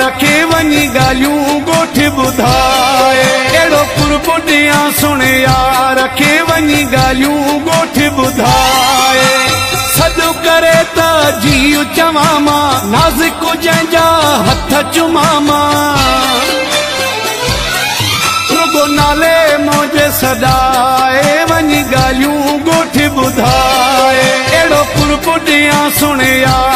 वञी ॻाल्हियूं ॻोठ ॿुधाए। अहिड़ो पुरपुॾियाँ सुण यार खे वञी ॻाल्हियूं ॻोठ ॿुधाए। सॾु करे त जीउ चवां नाज़िक जंहिंजा हथ चुमां रुगो नाले मौज सॾाए, वञी ॻाल्हियूं ॻोठ ॿुधाए। अहिड़ो पुरपुॾियाँ सुण यार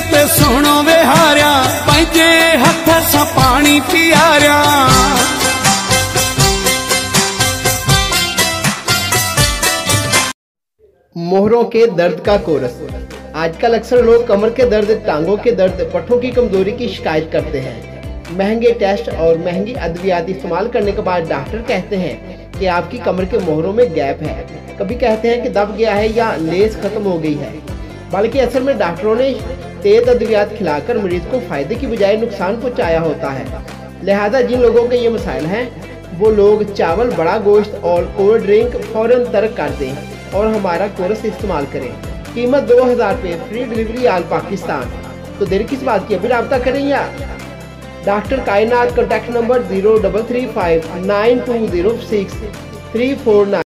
सिजत सुणो विहारिया पंहिंजे हथ मोहरों के दर्द का कोरस आजकल अक्सर लोग कमर के दर्द टांगों के दर्द पट्टों की कमज़ोरी की शिकायत करते हैं महँगे टेस्ट और महँगी अद्वियात इस्तेमाल करने के बाद डॉक्टर कहते हैं कि आपकी कमर के मोहरों में गैप है कभी कहते हैं कि दब गया है या लेस खत्म हो गई है बल्कि असल में डॉक्टरों ने तेज अद्वियात खिलाकर मरीज़ को फ़ायदे की बजाय नुकसान पहुँचाया होता है। लिहाजा जिन लोगों के ये मसाइल हैं, वो लोग चावल, बड़ा गोश्त और कोल्ड ड्रिंक फ़ौरन तर्क कर दें और हमारा कोरस इस्तेमाल करें। कीमत दो हज़ार रुपये फ्री डिलीवरी आल पाकिस्तान। तो देर किस बात की अभी रब्ता करें या? Doctor Kainat contact number zero double three five nine two zero six three four nine